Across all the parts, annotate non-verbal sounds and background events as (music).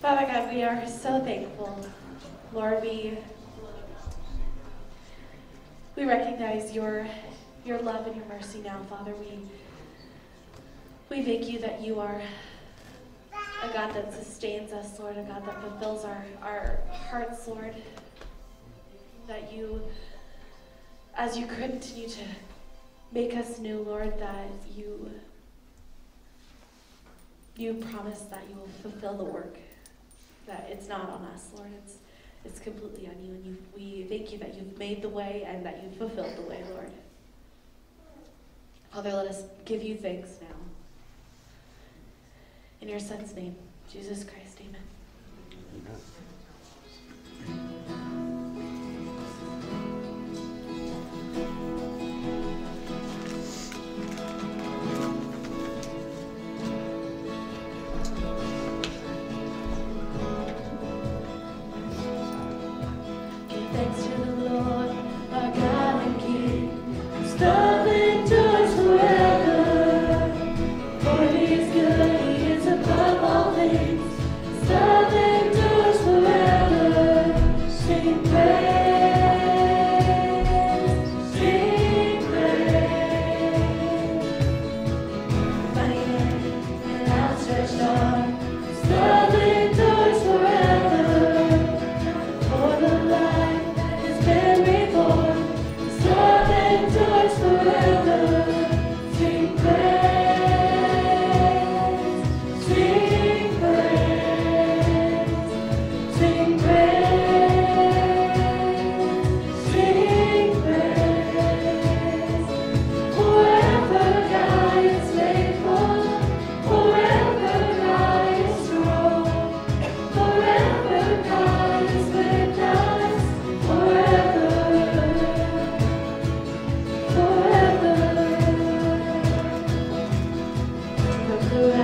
Father God, we are so thankful. Lord, we we recognize your your love and your mercy now, Father. We we thank you that you are a God that sustains us, Lord, a God that fulfills our, our hearts, Lord. That you, as you continue to make us new, Lord, that you you promise that you will fulfill the work. That it's not on us, Lord. It's it's completely on you. And you, we thank you that you've made the way and that you've fulfilled the way, Lord. Father, let us give you thanks now. In your Son's name, Jesus Christ, amen. Give the way.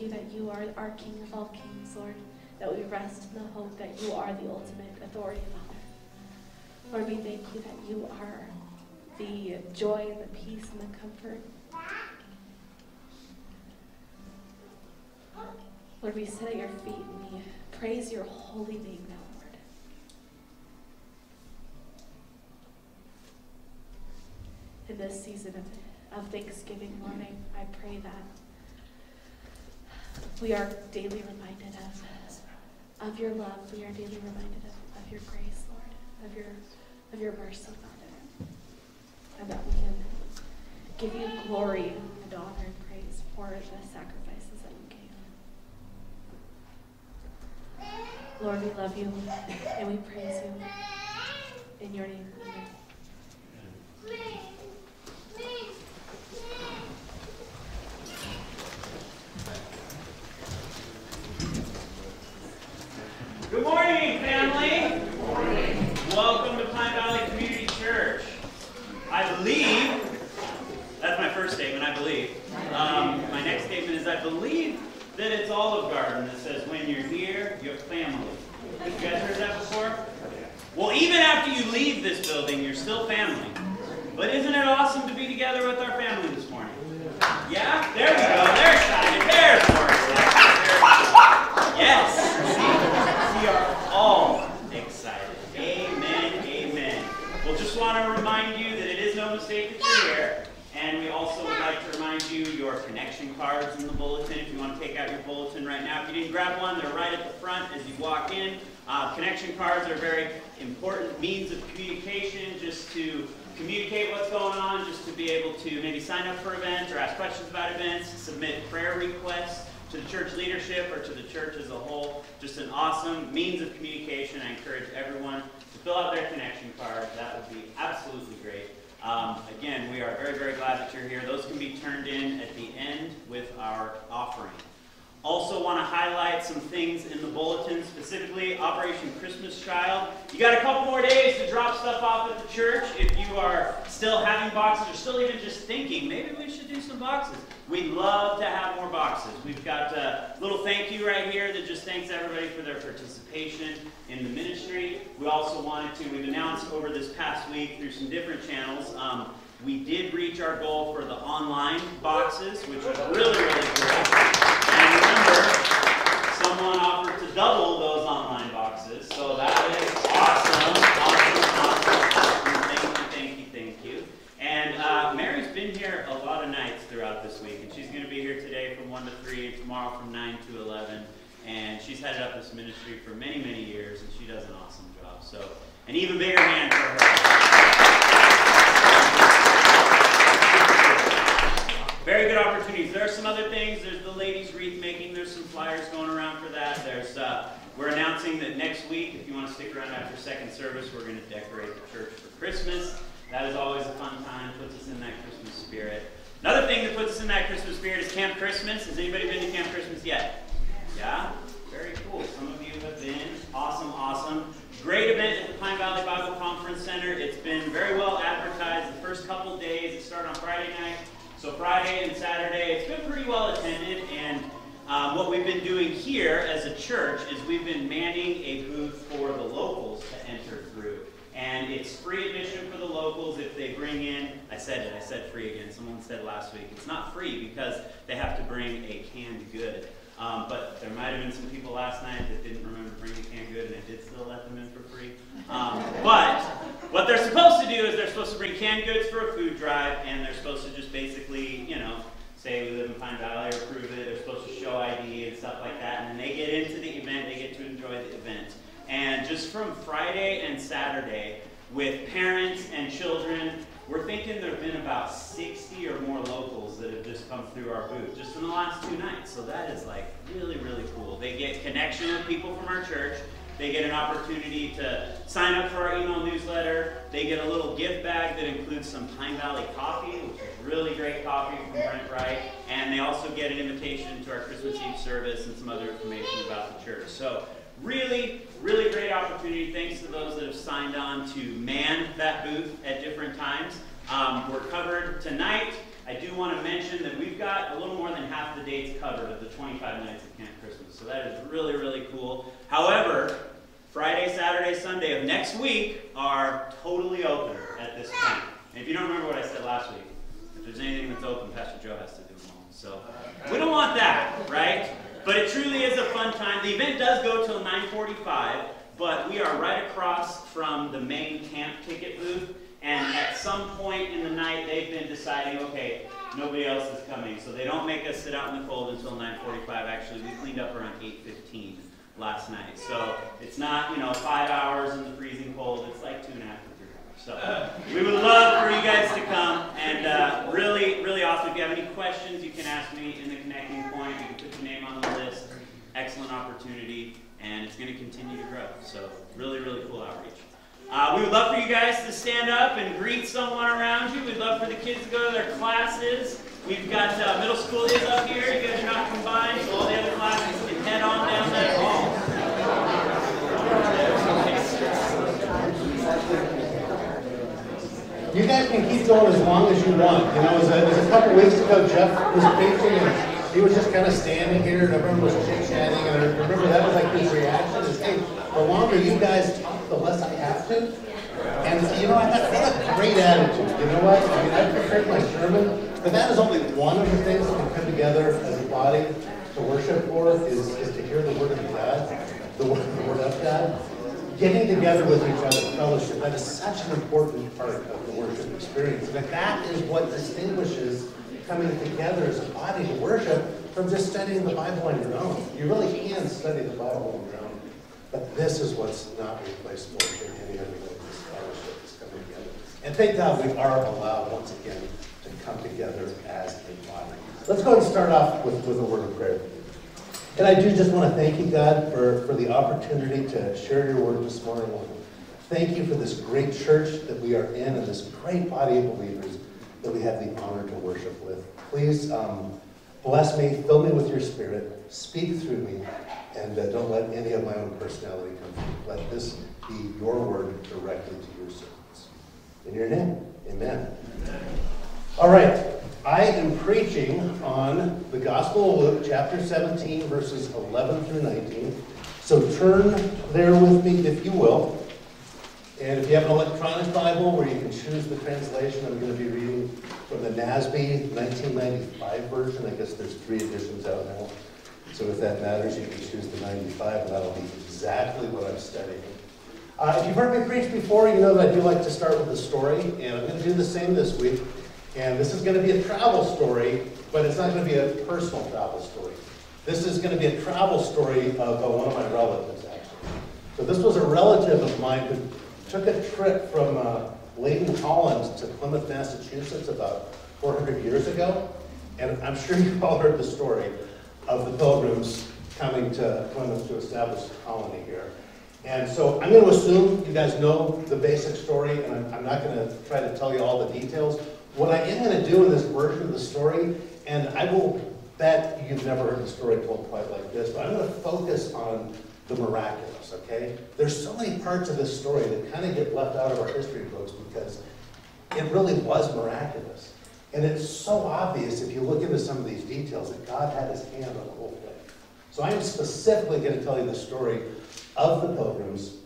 You that you are our King of all kings, Lord, that we rest in the hope that you are the ultimate authority, Father. Lord, we thank you that you are the joy and the peace and the comfort. Lord, we sit at your feet and we praise your holy name now, Lord. In this season of, of Thanksgiving morning, I pray that we are daily reminded of, of your love. We are daily reminded of, of your grace, Lord, of your, of your mercy, Father. And that we can give you glory and honor and praise for the sacrifices that you gave. Lord, we love you and we praise you. In your name, amen. Good morning, family. Good morning. Welcome to Pine Valley Community Church. I believe, that's my first statement, I believe. Um, my next statement is I believe that it's Olive Garden that says, when you're here, you're family. You guys heard that before? Well, even after you leave this building, you're still family. But isn't it awesome to be together with our family this morning? Yeah? There we go. They're excited. There's more excited. Yes. See, we are all excited. Amen. Amen. Well, just want to remind you that it is no mistake that you're here. And we also would like to remind you your connection cards in the bulletin. If you want to take out your bulletin right now, if you didn't grab one, they're right at the front as you walk in. Uh, connection cards are a very important means of communication just to communicate what's going on, just to be able to maybe sign up for events or ask questions about events, submit prayer requests to the church leadership or to the church as a whole. Just an awesome means of communication. I encourage everyone to fill out their connection card. That would be absolutely great. Um, again, we are very, very glad that you're here. Those can be turned in at the end with our offering. Also want to highlight some things in the bulletin, specifically Operation Christmas Child. You got a couple more days to drop stuff off at the church. If you are still having boxes or still even just thinking, maybe we should do some boxes. We'd love to have more boxes. We've got a little thank you right here that just thanks everybody for their participation in the ministry. We also wanted to, we've announced over this past week through some different channels, um, we did reach our goal for the online boxes, which was really, really cool. And remember, someone offered to double those online boxes, so that is awesome, awesome, awesome. Thank you, thank you, thank you. And uh, Mary's been here a lot of nights throughout this week, and she's going to be here today from 1 to 3, and tomorrow from 9 to 11. And she's headed up this ministry for many, many years, and she does an awesome job. So, an even bigger hand for her. Very good opportunities. There are some other things. There's the ladies' some flyers going around for that. There's uh, we're announcing that next week, if you want to stick around after second service, we're going to decorate the church for Christmas. That is always a fun time. Puts us in that Christmas spirit. Another thing that puts us in that Christmas spirit is Camp Christmas. Has anybody been to Camp Christmas yet? Yeah? Very cool. Some of you have been. Awesome, awesome. Great event at the Pine Valley Bible Conference Center. It's been very well advertised the first couple days. It started on Friday night. So Friday and Saturday, it's been pretty well attended. And um, what we've been doing here as a church is we've been manning a booth for the locals to enter through. And it's free admission for the locals if they bring in, I said it, I said free again. Someone said last week. It's not free because they have to bring a canned good. Um, but there might have been some people last night that didn't remember bringing canned good, and I did still let them in for free. Um, but what they're supposed to do is they're supposed to bring canned goods for a food drive, and they're supposed to just basically, you know, say we live in Pine Valley or prove it. They're supposed to show ID and stuff like that, and they get into the event. They get to enjoy the event. And just from Friday and Saturday, with parents and children, we're thinking there have been about 60 or more locals that have just come through our booth just in the last two nights. So that is like really, really cool. They get connection with people from our church. They get an opportunity to sign up for our email newsletter. They get a little gift bag that includes some Pine Valley coffee, which is really great coffee from Brent Wright. And they also get an invitation to our Christmas Eve service and some other information about the church. So really, really great opportunity. Thanks to those that have signed on to man that booth at different times. Um, we're covered tonight. I do want to mention that we've got a little more than half the dates covered of the 25 nights of Camp Christmas. So that is really, really cool. However, Friday, Saturday, Sunday of next week are totally open at this point. And if you don't remember what I said last week, if there's anything that's open, Pastor Joe has to do them all. So we don't want that, right? But it truly is a fun time. The event does go till 9:45, but we are right across from the main camp ticket booth. And at some point in the night, they've been deciding, okay, nobody else is coming, so they don't make us sit out in the cold until 9:45. Actually, we cleaned up around 8:15 last night, so it's not you know five hours in the freezing cold. It's like two and a half to three hours. So we would love for you guys to come, and uh, really, really awesome. If you have any questions, you can ask me in the connecting point. You can put your name on the list. Excellent opportunity, and it's going to continue to grow. So really, really cool outreach. Uh, we would love for you guys to stand up and greet someone around you. We'd love for the kids to go to their classes. We've got uh, middle school is up here. You guys are not combined, so all the other classes can head on down that hall. You guys can keep going as long as you want. You know, it was a, it was a couple weeks ago, Jeff was preaching and he was just kind of standing here and everyone was chit-chatting and I remember that was like his reaction is, hey, the longer you guys talk, the less I have to. And you know, I had, I a great attitude. You know what? I mean, I prepared my sermon, but that is only one of the things that we come together as a body to worship for is, is to hear the word of God, the word, the word of God getting together with each other, fellowship, that is such an important part of the worship experience. And that is what distinguishes coming together as a body to worship from just studying the Bible on your own. You really can study the Bible on your own. But this is what's not replaceable in any other way, this fellowship is coming together. And thank God we are allowed once again to come together as a body. Let's go and start off with, with a word of prayer. And I do just want to thank you, God, for, for the opportunity to share your word this morning. Thank you for this great church that we are in and this great body of believers that we have the honor to worship with. Please um, bless me, fill me with your spirit, speak through me, and uh, don't let any of my own personality come through. Let this be your word directly to your servants. In your name, amen. All right. I am preaching on the Gospel of Luke, chapter 17, verses 11 through 19. So turn there with me, if you will. And if you have an electronic Bible where you can choose the translation, I'm going to be reading from the NASB 1995 version. I guess there's three editions out now. So if that matters, you can choose the 95, and that'll be exactly what I'm studying. Uh, if you've heard me preach before, you know that I do like to start with a story, and I'm going to do the same this week. And this is going to be a travel story, but it's not going to be a personal travel story. This is going to be a travel story of uh, one of my relatives, actually. So this was a relative of mine who took a trip from uh, Leyden, Holland to Plymouth, Massachusetts about 400 years ago. And I'm sure you've all heard the story of the pilgrims coming to Plymouth to establish a colony here. And so I'm going to assume you guys know the basic story, and I'm, I'm not going to try to tell you all the details. What I am going to do in this version of the story, and I will bet you've never heard the story told quite like this, but I'm going to focus on the miraculous, okay? There's so many parts of this story that kind of get left out of our history books because it really was miraculous. And it's so obvious if you look into some of these details that God had his hand on the whole thing. So I am specifically going to tell you the story of the pilgrims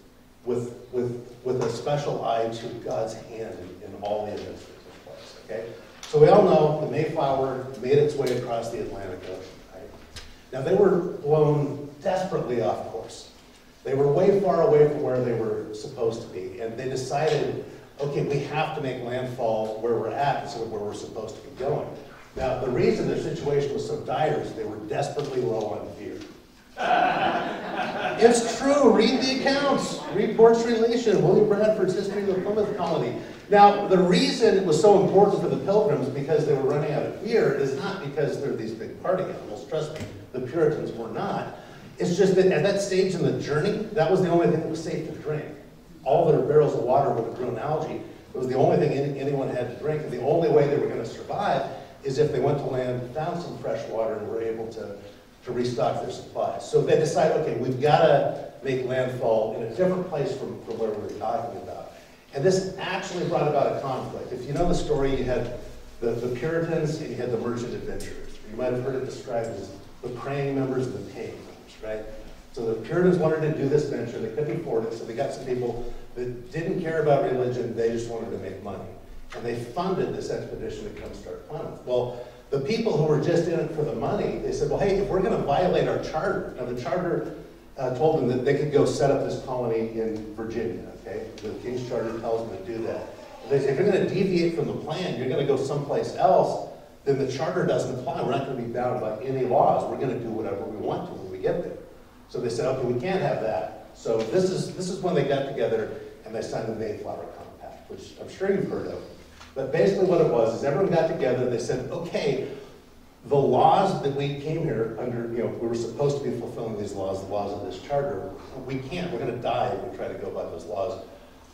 with, with, with a special eye to God's hand in, in all the events that took place, okay? So we all know the Mayflower made its way across the Atlantic Ocean, right? Now they were blown desperately off. They were way far away from where they were supposed to be, and they decided, okay, we have to make landfall where we're at instead of where we're supposed to be going. Now, the reason their situation was so dire is they were desperately low on fear. (laughs) It's true. Read the accounts. Read Mourt's Relation, William Bradford's History of the Plymouth Colony. Now, the reason it was so important for the Pilgrims because they were running out of fear is not because they're these big party animals. Trust me, the Puritans were not. It's just that at that stage in the journey, that was the only thing that was safe to drink. All their barrels of water would have grown algae. It was the only thing any, anyone had to drink. And the only way they were going to survive is if they went to land, found some fresh water, and were able to, to restock their supplies. So they decided, okay, we've got to make landfall in a different place from, from where we were talking about. And this actually brought about a conflict. If you know the story, you had the, the Puritans and you had the merchant adventurers. You might have heard it described as the praying members and the members, right? So the Puritans wanted to do this venture, they couldn't afford it, so they got some people that didn't care about religion, they just wanted to make money. And they funded this expedition to come start Plymouth. Well, the people who were just in it for the money, they said, well, hey, if we're gonna violate our charter, now the charter uh, told them that they could go set up this colony in Virginia, okay? The King's Charter tells them to do that. They say, if you're gonna deviate from the plan, you're gonna go someplace else, then the charter doesn't apply. We're not gonna be bound by any laws. We're gonna do whatever we want to get there. So they said, okay, we can't have that. So this is, this is when they got together and they signed the Mayflower Compact, which I'm sure you've heard of. But basically what it was is everyone got together, they said, okay, the laws that we came here under, you know, we were supposed to be fulfilling these laws, the laws of this charter. We can't, we're gonna die if we try to go by those laws.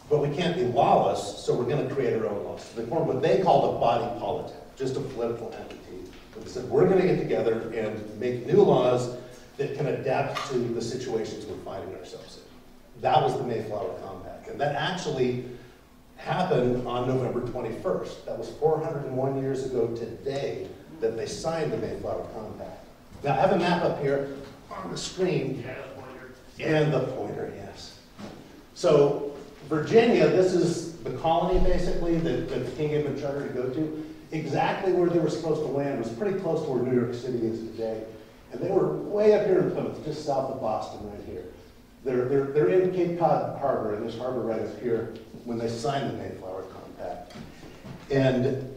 But we can't be lawless, so we're gonna create our own laws. So they formed what they called a body politic, just a political entity. But they said, we're gonna get together and make new laws that can adapt to the situations we're finding ourselves in. That was the Mayflower Compact. And that actually happened on November 21st. That was 401 years ago today that they signed the Mayflower Compact. Now, I have a map up here on the screen. And the pointer, yes. So Virginia, this is the colony basically that, that the king a charter to go to. Exactly where they were supposed to land was pretty close to where New York City is today. And they were way up here in Plymouth, just south of Boston right here. They're, they're, they're in Cape Cod Harbor, in this harbor right up here, when they signed the Mayflower Compact. And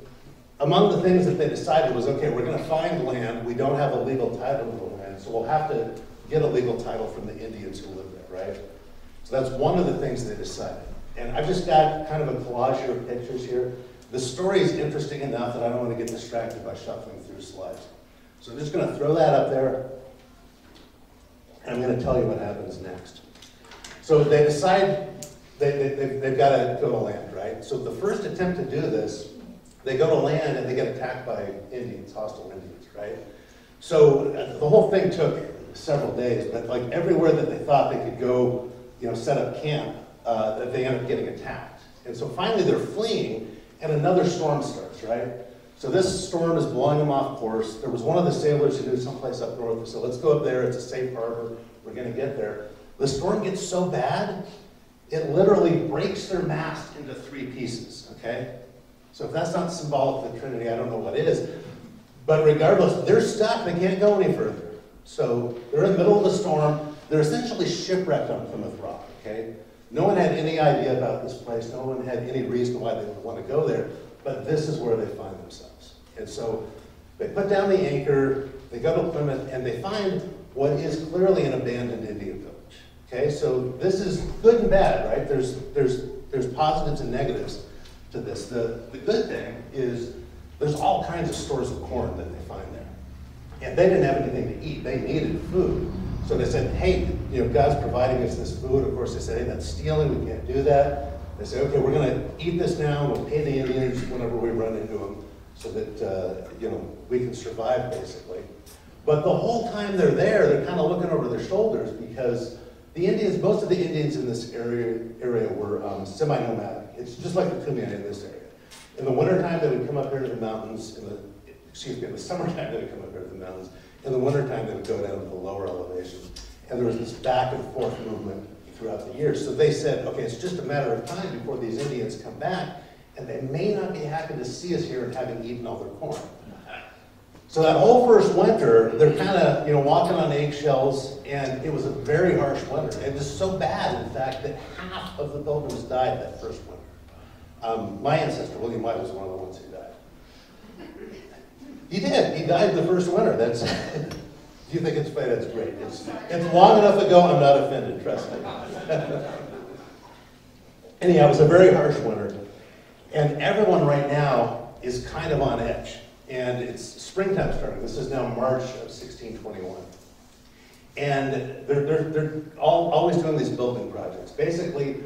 among the things that they decided was, okay, we're gonna find land, we don't have a legal title to the land, so we'll have to get a legal title from the Indians who live there, right? So that's one of the things they decided. And I've just got kind of a collage of pictures here. The story is interesting enough that I don't want to get distracted by shuffling through slides. So I'm just going to throw that up there, and I'm going to tell you what happens next. So they decide they, they, they've, they've got to go to land, right? So the first attempt to do this, they go to land and they get attacked by Indians, hostile Indians, right? So uh, the whole thing took several days, but like everywhere that they thought they could go, you know, set up camp, uh, they end up getting attacked. And so finally they're fleeing, and another storm starts, right? So this storm is blowing them off course. There was one of the sailors who knew someplace up north, so let's go up there, it's a safe harbor, we're gonna get there. The storm gets so bad, it literally breaks their mast into three pieces, okay? So if that's not symbolic of the Trinity, I don't know what is. But regardless, they're stuck, they can't go any further. So they're in the middle of the storm, they're essentially shipwrecked on Plymouth Rock, okay? No one had any idea about this place, no one had any reason why they would want to go there, but this is where they find themselves. And so they put down the anchor, they go to Plymouth, and they find what is clearly an abandoned Indian village. Okay, so this is good and bad, right? There's, there's, there's positives and negatives to this. The, the good thing is there's all kinds of stores of corn that they find there. And they didn't have anything to eat, they needed food. So they said, hey, you know, God's providing us this food. Of course, they said, hey, that's stealing, we can't do that. They say, okay, we're gonna eat this now, we'll pay the Indians whenever we run into them so that, uh, you know, we can survive, basically. But the whole time they're there, they're kind of looking over their shoulders because the Indians, most of the Indians in this area, area were um, semi-nomadic. It's just like the Kumeyaay in this area. In the wintertime, they would come up here to the mountains. In the, excuse me, in the (laughs) summertime, they would come up here to the mountains. In the wintertime, they would go down to the lower elevations. And there was this back and forth movement throughout the years. So they said, okay, it's just a matter of time before these Indians come back, and they may not be happy to see us here and having eaten all their corn. So that whole first winter, they're kind of, you know, walking on eggshells, and it was a very harsh winter. It was so bad, in fact, that half of the pilgrims died that first winter. Um, my ancestor, William White, was one of the ones who died. He did. He died the first winter. That's. (laughs) if you think it's funny, that's great. It's, it's long enough ago. I'm not offended. Trust me. (laughs) Anyhow, it was a very harsh winter, and everyone right now is kind of on edge. And it's springtime starting. This is now March of 1621. And they're, they're, they're all, always doing these building projects. Basically,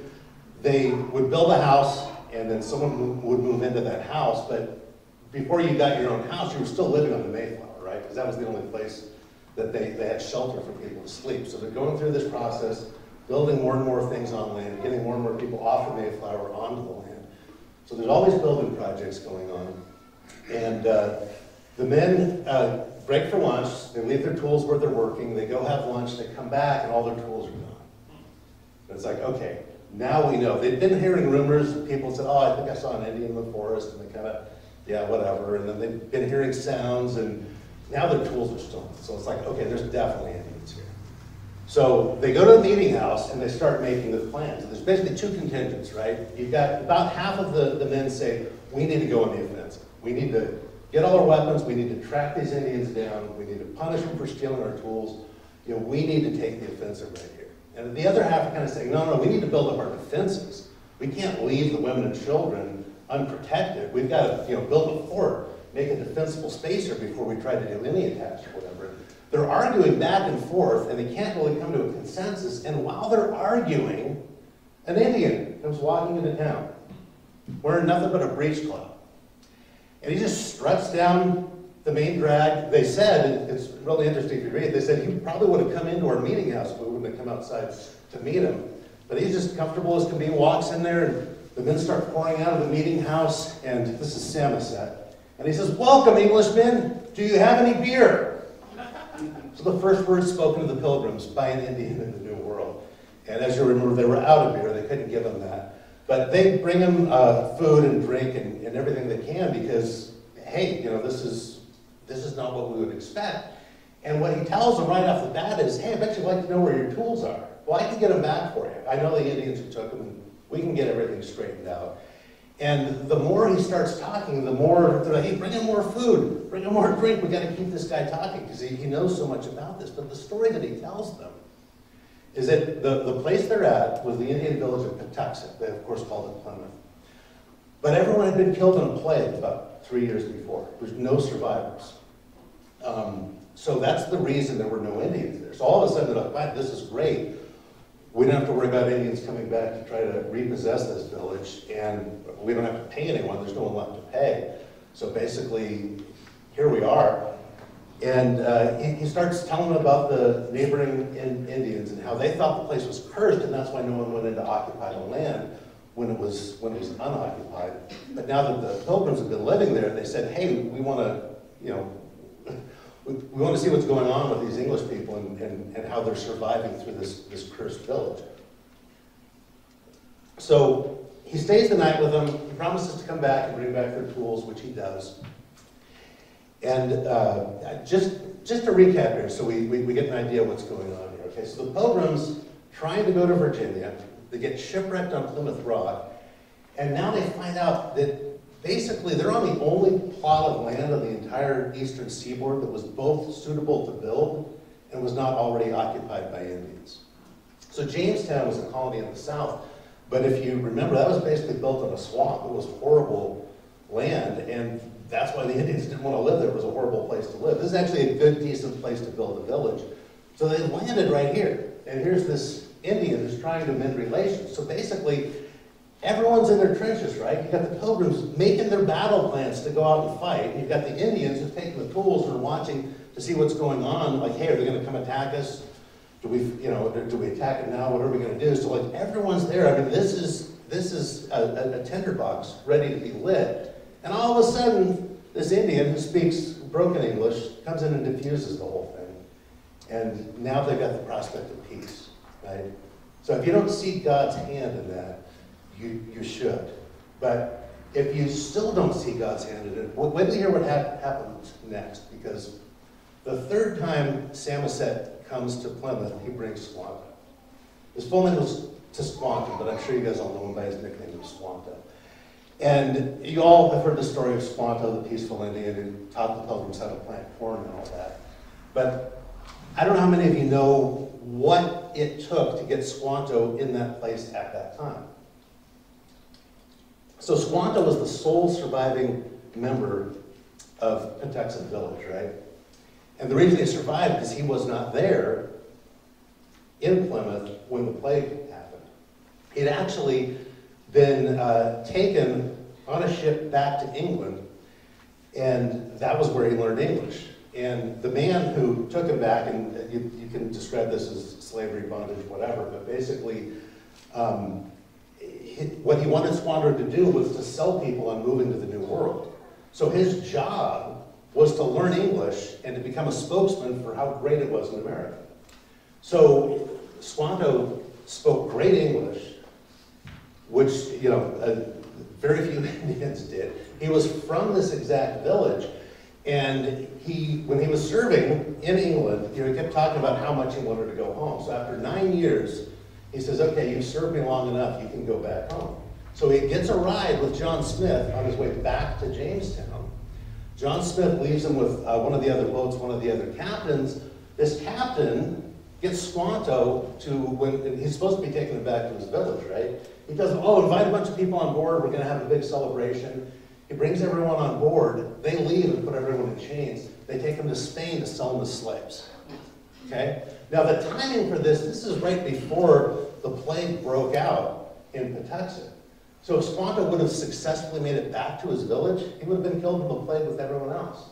they would build a house, and then someone would move into that house, but before you got your own house, you were still living on the Mayflower, right? Because that was the only place that they, they had shelter for people to sleep. So they're going through this process. building more and more things on land, getting more and more people off the Mayflower onto the land. So there's always building projects going on. And uh, the men uh, break for lunch, they leave their tools where they're working, they go have lunch, they come back, and all their tools are gone. And it's like, okay, now we know. They've been hearing rumors, people said, oh, I think I saw an Indian in the forest, and they kind of, yeah, whatever. And then they've been hearing sounds, and now their tools are stolen. So it's like, okay, there's definitely here. So they go to the meeting house and they start making the plans. There's basically two contingents, right? You've got about half of the, the men say, we need to go on the offensive. We need to get all our weapons, we need to track these Indians down, we need to punish them for stealing our tools. You know, we need to take the offensive right here. And the other half are kind of saying, no, no, we need to build up our defenses. We can't leave the women and children unprotected. We've got to, you know, build a fort, make a defensible space here before we try to do any attacks or whatever. They're arguing back and forth, and they can't really come to a consensus. And while they're arguing, an Indian comes walking into town, wearing nothing but a breech cloth. And he just struts down the main drag. They said, it's really interesting you read, they said he probably would have come into our meeting house if we wouldn't have come outside to meet him. But he's just comfortable as can be, walks in there, and the men start pouring out of the meeting house, and this is Samoset. And he says, Welcome, Englishmen. Do you have any beer? So the first words spoken to the pilgrims by an Indian in the New World. And as you remember, they were out of beer. They couldn't give them that. But they bring them uh, food and drink and, and everything they can because, hey, you know, this is, this is not what we would expect. And what he tells them right off the bat is, hey, I bet you'd like to know where your tools are. Well, I can get them back for you. I know the Indians who took them, and we can get everything straightened out. And the more he starts talking, the more they're like, hey, bring him more food, bring him more drink. We got to keep this guy talking because he, he knows so much about this. But the story that he tells them is that the, the place they're at was the Indian village of Patuxent. They, of course, called it Plymouth. But everyone had been killed in a plague about three years before. There's no survivors. Um, so that's the reason there were no Indians there. So all of a sudden, they're like, wow, this is great. We don't have to worry about Indians coming back to try to repossess this village, and we don't have to pay anyone. There's no one left to pay. So basically, here we are. And uh, he, he starts telling them about the neighboring in, Indians and how they thought the place was cursed, and that's why no one went in to occupy the land when it was when it was unoccupied. But now that the pilgrims have been living there, they said, "Hey, we want to, you know, (laughs) we, want to see what's going on with these English people and, and, and how they're surviving through this, this cursed village." So he stays the night with them. He promises to come back and bring back their tools, which he does. And uh, just, just to recap here, so we, we, we, get an idea of what's going on here. Okay, so the Pilgrims trying to go to Virginia, they get shipwrecked on Plymouth Rock, and now they find out that basically they're on the only plot of land on the entire eastern seaboard that was both suitable to build and was not already occupied by Indians. So Jamestown was a colony in the south, but if you remember, that was basically built on a swamp. It was horrible land, and that's why the Indians didn't want to live there. It was a horrible place to live. This is actually a good, decent place to build a village. So they landed right here. And here's this Indian who's trying to mend relations. So basically, everyone's in their trenches, right? You've got the pilgrims making their battle plans to go out and fight. You've got the Indians who've taken the tools and are watching to see what's going on. Like, hey, are they going to come attack us? Do we, you know, do we attack it now? What are we going to do? So like everyone's there. I mean, this is this is a, a tinderbox ready to be lit. And all of a sudden, this Indian who speaks broken English comes in and diffuses the whole thing. And now they've got the prospect of peace, right? So if you don't see God's hand in that, you, you should. But if you still don't see God's hand in it, wait till you hear what ha- happens next. Because the third time Samoset comes to Plymouth, he brings Squanto. His full name was Tisquanto, but I'm sure you guys all know him by his nickname of Squanto. And you all have heard the story of Squanto, the peaceful Indian who taught the pilgrims how to plant corn and all that. But I don't know how many of you know what it took to get Squanto in that place at that time. So Squanto was the sole surviving member of Patuxent Village, right? And the reason he survived is he was not there in Plymouth when the plague happened. It actually been uh, taken on a ship back to England, and that was where he learned English. And the man who took him back, and you, you can describe this as slavery, bondage, whatever, but basically, um, he- what he wanted Squanto to do was to sell people on moving to the New World. So his job was to learn English and to become a spokesman for how great it was in America. So Squanto spoke great English, which, you know, uh, very few (laughs) Indians did. He was from this exact village, and he, when he was serving in England, you know, he kept talking about how much he wanted to go home. So after nine years, he says, okay, you've served me long enough, you can go back home. So he gets a ride with John Smith on his way back to Jamestown. John Smith leaves him with uh, one of the other boats, one of the other captains. This captain gets Squanto to, when he's supposed to be taking him back to his village, right? He him, oh, invite a bunch of people on board, we're gonna have a big celebration. He brings everyone on board, they leave and put everyone in chains. They take them to Spain to sell them as slaves. Okay? Now, the timing for this, this is right before the plague broke out in Patuxent. So if Squanto would have successfully made it back to his village, he would have been killed in the plague with everyone else.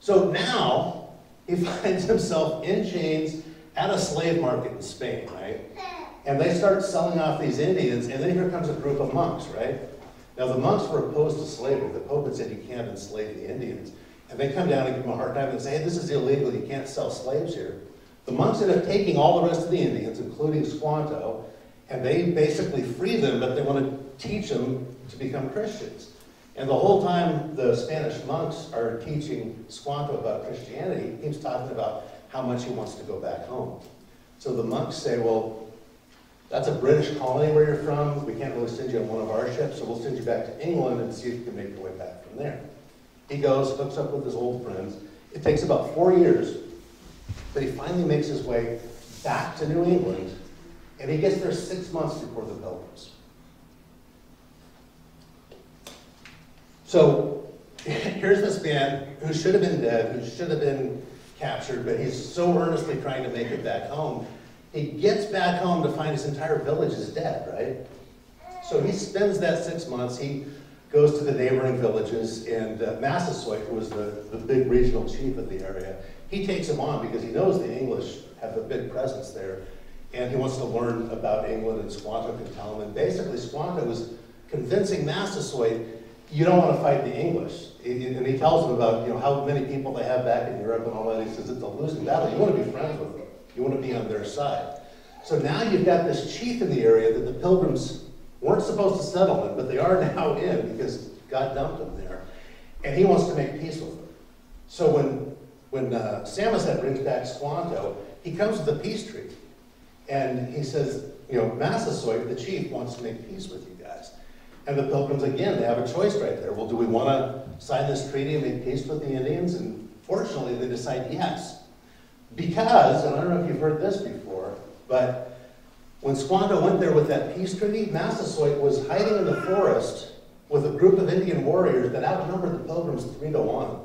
So now, he (laughs) finds himself in chains at a slave market in Spain, right? And they start selling off these Indians, and then here comes a group of monks, right? Now, the monks were opposed to slavery. The Pope had said you can't enslave the Indians. And they come down and give them a hard time and say, hey, this is illegal, you can't sell slaves here. The monks end up taking all the rest of the Indians, including Squanto, and they basically free them, but they want to teach them to become Christians. And the whole time the Spanish monks are teaching Squanto about Christianity, he's talking about how much he wants to go back home. So the monks say, well, that's a British colony where you're from. We can't really send you on one of our ships, so we'll send you back to England and see if you can make your way back from there. He goes, hooks up with his old friends. It takes about four years, but he finally makes his way back to New England, and he gets there six months before the Pilgrims. So (laughs) here's this man who should have been dead, who should have been captured, but he's so earnestly trying to make it back home. He gets back home to find his entire village is dead, right? So he spends that six months. He goes to the neighboring villages, and uh, Massasoit, who was the, the big regional chief of the area, he takes him on because he knows the English have a big presence there, and he wants to learn about England, and Squanto can tell him. And basically, Squanto was convincing Massasoit, you don't want to fight the English. And he tells him about you know how many people they have back in Europe and all that. He says it's a losing battle. You want to be friends with them. You want to be on their side. So now you've got this chief in the area that the pilgrims weren't supposed to settle in, but they are (laughs) now in because God dumped them there. And he wants to make peace with them. So when, when uh, Samoset brings back Squanto, he comes with a peace treaty. And he says, you know, Massasoit, the chief, wants to make peace with you guys. And the pilgrims, again, they have a choice right there. Well, do we want to sign this treaty and make peace with the Indians? And fortunately, they decide yes. Because, and I don't know if you've heard this before, but when Squanto went there with that peace treaty, Massasoit was hiding in the forest with a group of Indian warriors that outnumbered the pilgrims three to one.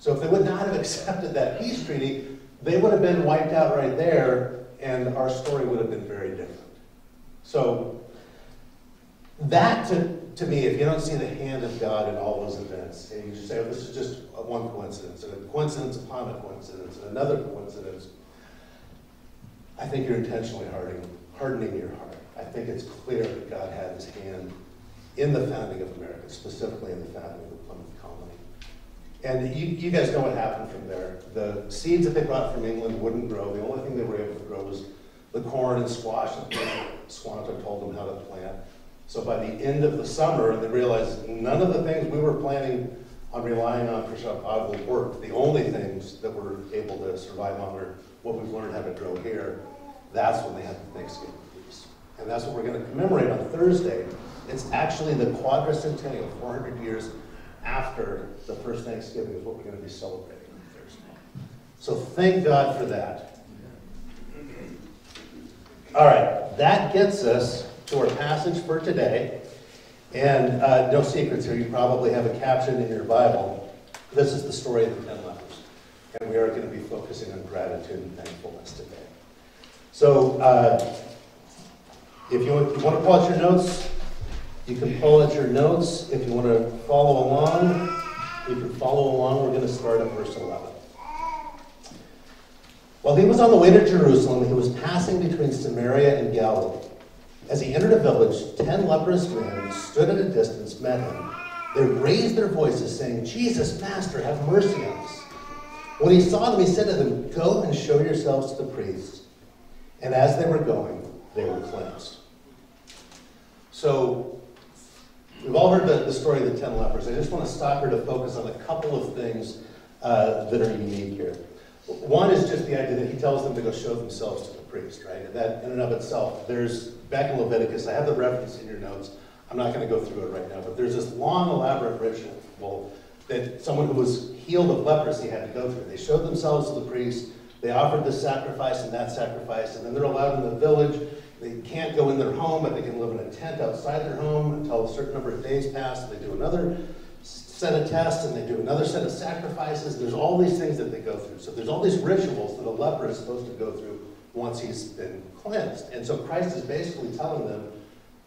So if they would not have (laughs) accepted that peace treaty, they would have been wiped out right there, and our story would have been very different. So that, to, to me, if you don't see the hand of God in all those events, and you just say, oh, this is just one coincidence, and a coincidence upon a coincidence, and another coincidence, I think you're intentionally hardening, hardening your heart. I think it's clear that God had his hand in the founding of America, specifically in the founding of the Plymouth Colony. And you, you guys know what happened from there. The seeds that they brought from England wouldn't grow. The only thing they were able to grow was the corn and squash that Squanto told them how to plant. So by the end of the summer, they realized none of the things we were planning on relying on for survival worked. The only things that were able to survive on are what we've learned how to grow here. That's when they had the Thanksgiving feast. And that's what we're going to commemorate on Thursday. It's actually the quadricentennial, 400 years after the first Thanksgiving is what we're going to be celebrating on Thursday. So thank God for that. All right, that gets us to our passage for today. And uh, no secrets here, you probably have a caption in your Bible. This is the story of the ten lepers. And we are going to be focusing on gratitude and thankfulness today. So uh, if you want, to pause your notes, you can pull out your notes. If you want to follow along, If you follow along. We're going to start at verse 11. While he was on the way to Jerusalem, he was passing between Samaria and Galilee. As he entered a village, ten leprous men stood at a distance, met him. They raised their voices, saying, Jesus, Master, have mercy on us. When he saw them, he said to them, Go and show yourselves to the priests. And as they were going, they were cleansed. So, we've all heard the, the story of the ten lepers. I just want to stop here to focus on a couple of things uh, that are unique here. One is just the idea that he tells them to go show themselves to the priest, right? And that in and of itself, there's, back in Leviticus, I have the reference in your notes. I'm not going to go through it right now, but there's this long, elaborate ritual that someone who was healed of leprosy had to go through. They showed themselves to the priest, they offered the sacrifice and that sacrifice, and then they're allowed in the village. They can't go in their home, but they can live in a tent outside their home until a certain number of days pass. They do another set of tests and they do another set of sacrifices. There's all these things that they go through. So there's all these rituals that a leper is supposed to go through once he's been cleansed. And so Christ is basically telling them,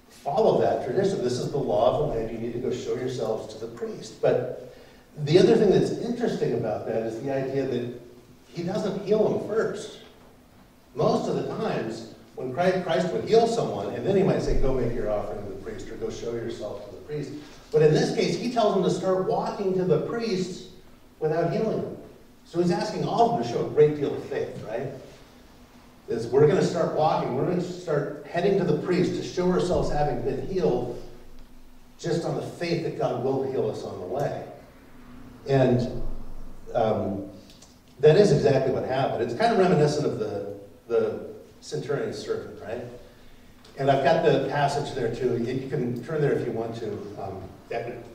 follow that tradition. This is the law of the land. You need to go show yourselves to the priest. But the other thing that's interesting about that is the idea that he doesn't heal them first. Most of the times, when Christ would heal someone, and then he might say, go make your offering to the priest, or go show yourself to the priest. But in this case, he tells them to start walking to the priest without healing them. So he's asking all of them to show a great deal of faith, right? Is we're going to start walking, we're going to start heading to the priest to show ourselves having been healed just on the faith that God will heal us on the way. And um, that is exactly what happened. It's kind of reminiscent of the, the centurion's servant, right? And I've got the passage there too. You can turn there if you want to. Um,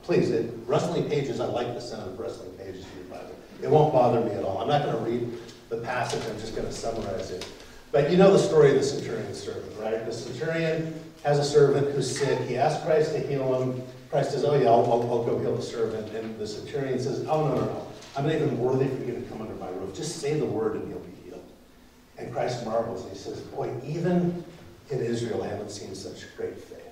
please, it, rustling pages, I like the sound of rustling pages in your Bible. It won't bother me at all. I'm not going to read the passage, I'm just going to summarize it. But you know the story of the centurion's servant, right? The centurion has a servant who's sick. He asks Christ to heal him. Christ says, Oh, yeah, I'll, I'll, I'll go heal the servant. And the centurion says, Oh, no, no, no. I'm not even worthy for you to come under my roof. Just say the word and you'll be. And Christ marvels and he says, Boy, even in Israel, I haven't seen such great faith.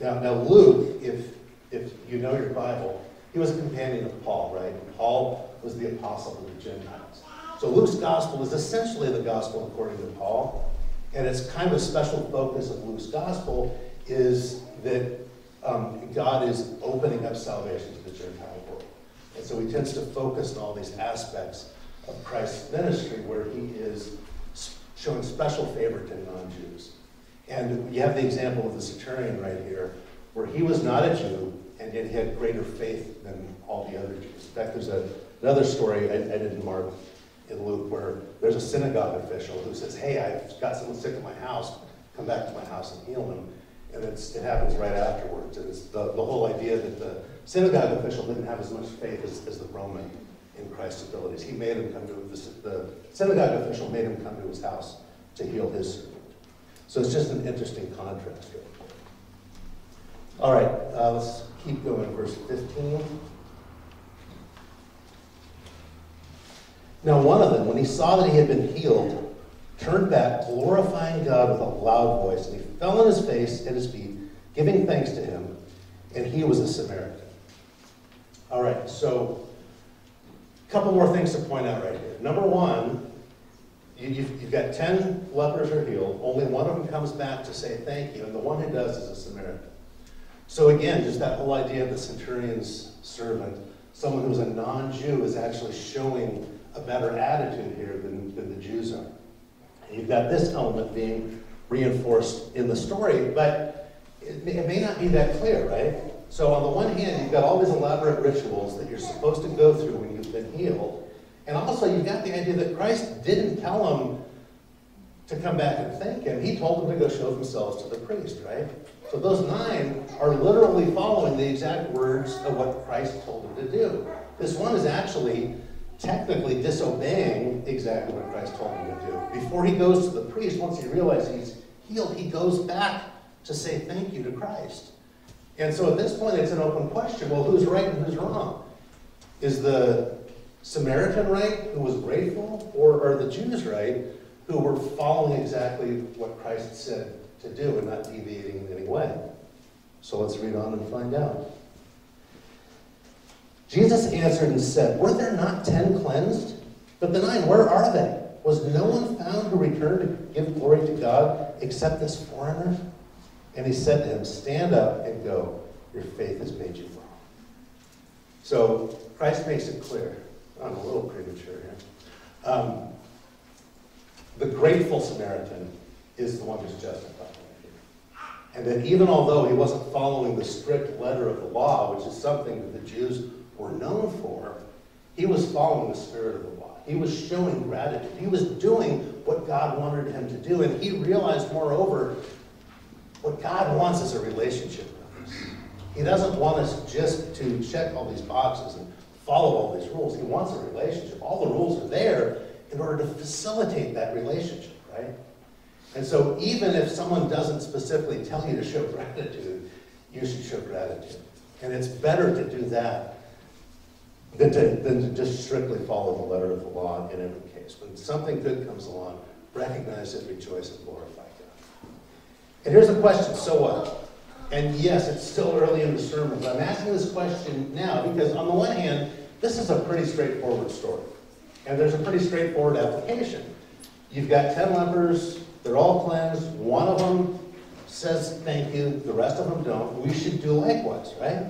Now, now Luke, if if you know your Bible, he was a companion of Paul, right? And Paul was the apostle of the Gentiles. So Luke's gospel is essentially the gospel according to Paul. And it's kind of a special focus of Luke's gospel is that um, God is opening up salvation to the Gentile world. And so he tends to focus on all these aspects of Christ's ministry where he is showing special favor to non-Jews. And you have the example of the centurion right here, where he was not a Jew, and yet he had greater faith than all the other Jews. In fact, there's a, another story I, I didn't mark in Luke where there's a synagogue official who says, hey, I've got someone sick in my house, come back to my house and heal them. And it happens right afterwards. And it's the, the whole idea that the synagogue official didn't have as much faith as, as the Roman in Christ's abilities. He made him come to, the, the synagogue official made him come to his house to heal his servant. So it's just an interesting contrast here. All right, uh, let's keep going, verse 15. Now, one of them, when he saw that he had been healed, turned back, glorifying God with a loud voice, and he fell on his face at his feet, giving thanks to him, and he was a Samaritan. All right, so a couple more things to point out right here. Number one, you've, got 10 lepers are healed. Only one of them comes back to say thank you, and the one who does is a Samaritan. So again, just that whole idea of the centurion's servant, someone who's a non-Jew is actually showing a better attitude here than, than the Jews are. And you've got this element being reinforced in the story, but it may, it may not be that clear, right? So on the one hand, you've got all these elaborate rituals that you're supposed to go through when you've been healed. And also you've got the idea that Christ didn't tell them to come back and thank him. He told them to go show themselves to the priest, right? So those nine are literally following the exact words of what Christ told them to do. This one is actually technically disobeying exactly what Christ told him to do. Before he goes to the priest, once he realizes he's healed, he goes back to say thank you to Christ. And so at this point, it's an open question. Well, who's right and who's wrong? Is the Samaritan right, who was grateful, or are the Jews right, who were following exactly what Christ said to do and not deviating in any way. So let's read on and find out. Jesus answered and said, Were there not ten cleansed? But the nine, where are they? Was no one found who returned to give glory to God except this foreigner? And he said to him, Stand up and go. Your faith has made you well. So Christ makes it clear. I'm a little premature here. Um, the grateful Samaritan is the one who's justified. And that even although he wasn't following the strict letter of the law, which is something that the Jews were known for, he was following the spirit of the law. He was showing gratitude. He was doing what God wanted him to do. And he realized, moreover, what God wants is a relationship with us. He doesn't want us just to check all these boxes and follow all these rules. He wants a relationship. All the rules are there in order to facilitate that relationship, right? And so even if someone doesn't specifically tell you to show gratitude, you should show gratitude. And it's better to do that than to, than to just strictly follow the letter of the law in every case. When something good comes along, recognize it, rejoice, and glorify God. And here's a question, so what? And yes, it's still early in the sermon, but I'm asking this question now because on the one hand, this is a pretty straightforward story. And there's a pretty straightforward application. You've got 10 lepers, they're all cleansed, one of them says thank you, the rest of them don't. We should do likewise, right?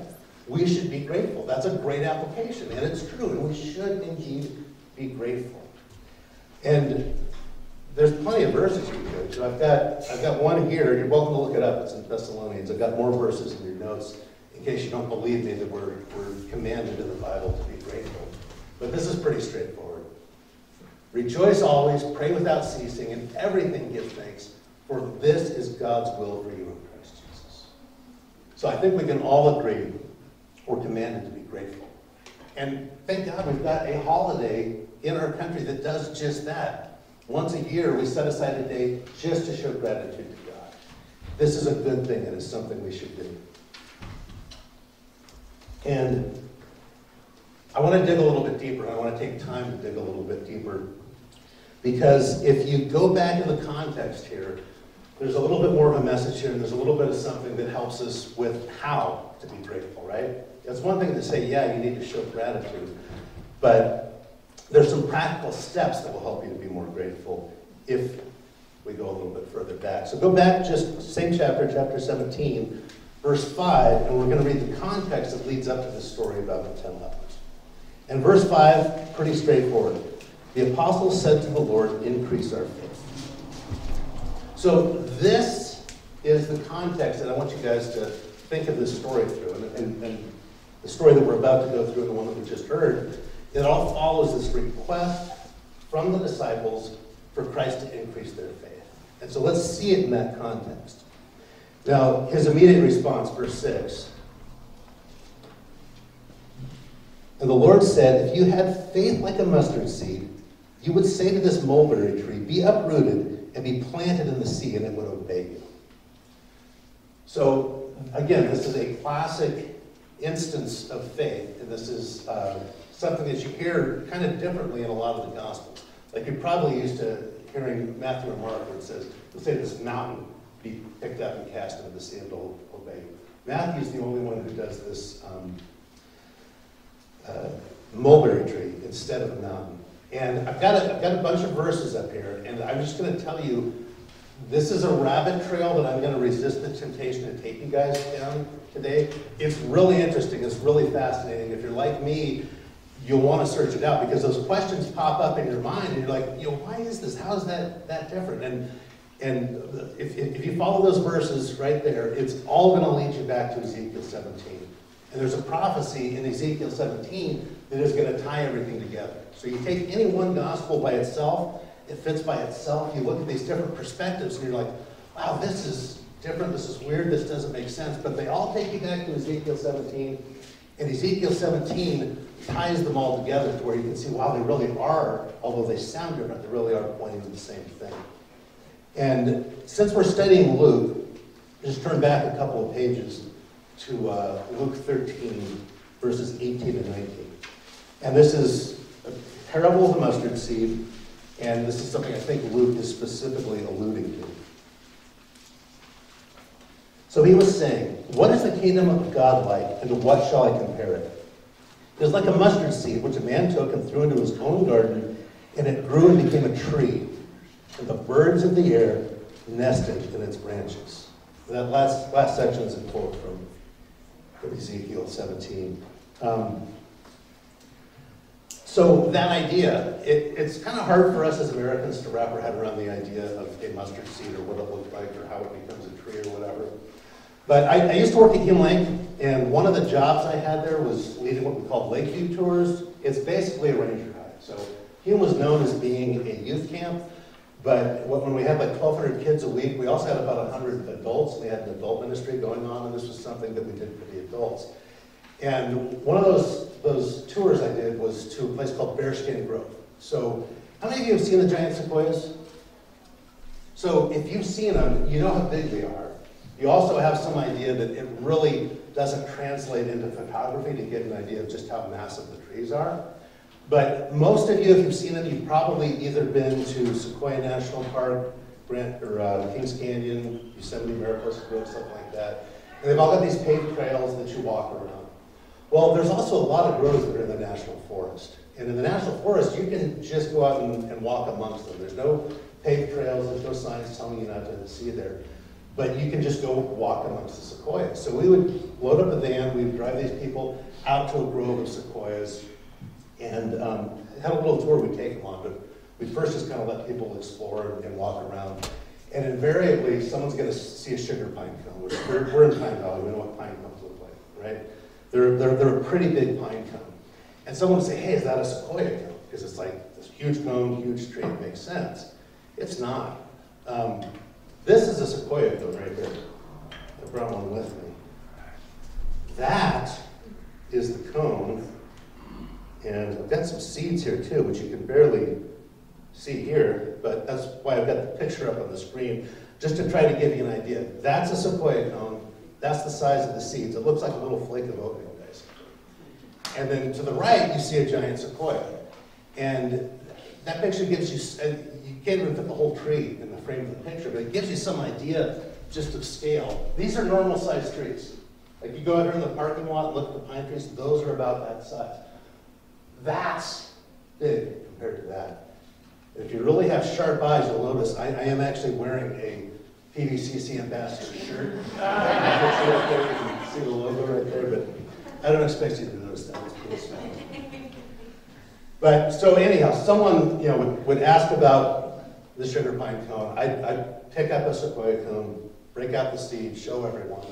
We should be grateful. That's a great application, and it's true, and we should indeed be grateful. And there's plenty of verses you go to. I've got, I've got one here. You're welcome to look it up. It's in Thessalonians. I've got more verses in your notes in case you don't believe me that we're, we're commanded in the Bible to be But this is pretty straightforward. Rejoice always, pray without ceasing, and everything give thanks, for this is God's will for you in Christ Jesus. So I think we can all agree we're commanded to be grateful. And thank God we've got a holiday in our country that does just that. Once a year, we set aside a day just to show gratitude to God. This is a good thing, and it's something we should do. And I want to dig a little bit deeper. I want to take time to dig a little bit deeper. Because if you go back in the context here, there's a little bit more of a message here, and there's a little bit of something that helps us with how to be grateful, right? It's one thing to say, yeah, you need to show gratitude, but there's some practical steps that will help you to be more grateful if we go a little bit further back. So go back just same chapter, chapter 17, verse 5, and we're going to read the context that leads up to this story about the ten lepers. And verse 5, pretty straightforward. The apostles said to the Lord, increase our faith. So this is the context that I want you guys to think of this story through. And, and, and the story that we're about to go through and the one that we just heard, it all follows this request from the disciples for Christ to increase their faith. And so let's see it in that context. Now, his immediate response, verse 6. And the Lord said, If you had faith like a mustard seed, you would say to this mulberry tree, Be uprooted and be planted in the sea, and it would obey you. So, again, this is a classic instance of faith, and this is uh, something that you hear kind of differently in a lot of the Gospels. Like you're probably used to hearing Matthew and Mark where it says, let's say this mountain be picked up and cast into the sea and it'll obey. Matthew's the only one who does this um, uh, mulberry tree instead of a mountain. And I've got, a, I've got a bunch of verses up here, and I'm just going to tell you this is a rabbit trail that I'm going to resist the temptation to take you guys down today. It's really interesting. It's really fascinating. If you're like me, you'll want to search it out because those questions pop up in your mind, and you're like, you know, why is this? How is that that different? And and if, if you follow those verses right there, it's all going to lead you back to Ezekiel 17. And there's a prophecy in Ezekiel 17 that is going to tie everything together. So you take any one gospel by itself, it fits by itself. You look at these different perspectives and you're like, wow, this is different, this is weird, this doesn't make sense. But they all take you back to Ezekiel 17. And Ezekiel 17 ties them all together to where you can see, wow, they really are, although they sound different, they really are pointing to the same thing. And since we're studying Luke, just turn back a couple of pages to uh, Luke 13, verses 18 and 19. And this is a parable of the mustard seed, and this is something I think Luke is specifically alluding to. So he was saying, What is the kingdom of God like, and to what shall I compare it? It is like a mustard seed which a man took and threw into his own garden, And it grew and became a tree, and the birds of the air nested in its branches. That last, last section is a quote from from Ezekiel 17. Um, so that idea, it, it's kind of hard for us as Americans to wrap our head around the idea of a mustard seed or what it looks like or how it becomes a tree or whatever. But I, I used to work at Hume Lake, and one of the jobs I had there was leading what we call Lakeview tours. It's basically a ranger hike. So Hume was known as being a youth camp, but when we had like 1,200 kids a week, we also had about 100 adults. We had an adult ministry going on, and this was something that we did for the adults. And one of those, those tours I did was to a place called Bearskin Grove. So how many of you have seen the giant sequoias? So if you've seen them, you know how big they are. You also have some idea that it really doesn't translate into photography to get an idea of just how massive the trees are. But most of you, if you've seen them, you've probably either been to Sequoia National Park, Grant, or uh, Kings Canyon, Yosemite Mariposa Grove, something like that. And they've all got these paved trails that you walk around. Well, there's also a lot of groves that are in the national forest. And in the national forest, you can just go out and, and walk amongst them. There's no paved trails, there's no signs telling you not to see there. But you can just go walk amongst the sequoias. So we would load up a van, we would drive these people out to a grove of sequoias, and um, had a little tour we'd take them on. But we'd first just kind of let people explore and, and walk around. And invariably, someone's going to see a sugar pine cone. We're, we're in Pine Valley, we know what pine cones look like, right? They're, they're, they're a pretty big pine cone. And someone would say, hey, is that a sequoia cone? Because it's like this huge cone, huge tree, it makes sense. It's not. Um, this is a sequoia cone right here. I brought one with me. That is the cone, and I've got some seeds here too, which you can barely see here, but that's why I've got the picture up on the screen, just to try to give you an idea. That's a sequoia cone. That's the size of the seeds. It looks like a little flake of oatmeal, basically. And then to the right, you see a giant sequoia. And that picture gives you, you can't even fit the whole tree in the frame of the picture, but it gives you some idea just of scale. These are normal sized trees. Like you go out here in the parking lot and look at the pine trees, those are about that size. That's big compared to that. If you really have sharp eyes, you'll notice I, I am actually wearing a PVCC ambassador shirt. you can see the logo right (laughs) there, but I don't expect you to notice that. It's pretty small. But so anyhow, someone you know would, would ask about the sugar pine cone. I'd, I'd pick up a sequoia cone, break out the seed, show everyone,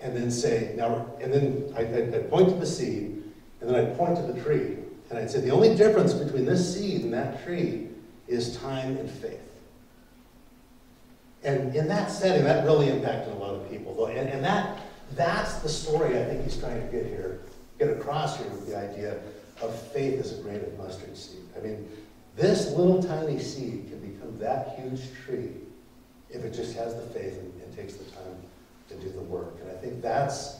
and then say, now, and then I'd, I'd point to the seed, and then I'd point to the tree, and I'd say, the only difference between this seed and that tree is time and faith. And in that setting, that really impacted a lot of people. And, and that, that's the story I think he's trying to get here, get across here with the idea of faith as a grain of mustard seed. I mean, this little tiny seed can become that huge tree if it just has the faith and, and takes the time to do the work. And I think that's